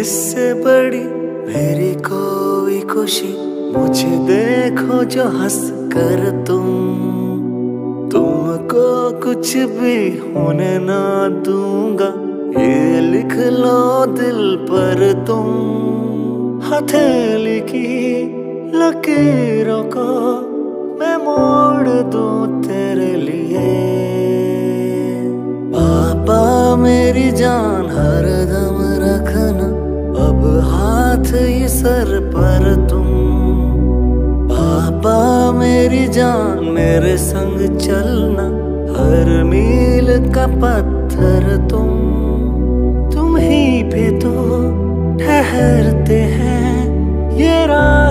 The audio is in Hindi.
इससे बड़ी मेरी कोई खुशी। मुझे देखो जो हंस कर तुम। तुमको कुछ भी होने ना दूँगा। ये लिख लो दिल पर तुम। हथेली की लकीरों को मैं मोड़ दू तेरे लिए। पापा मेरी जान हर सर पर तुम। पापा मेरी जान, मेरे संग चलना, हर मील का पत्थर तुम। तुम ही पे तो ठहरते हैं, ये रात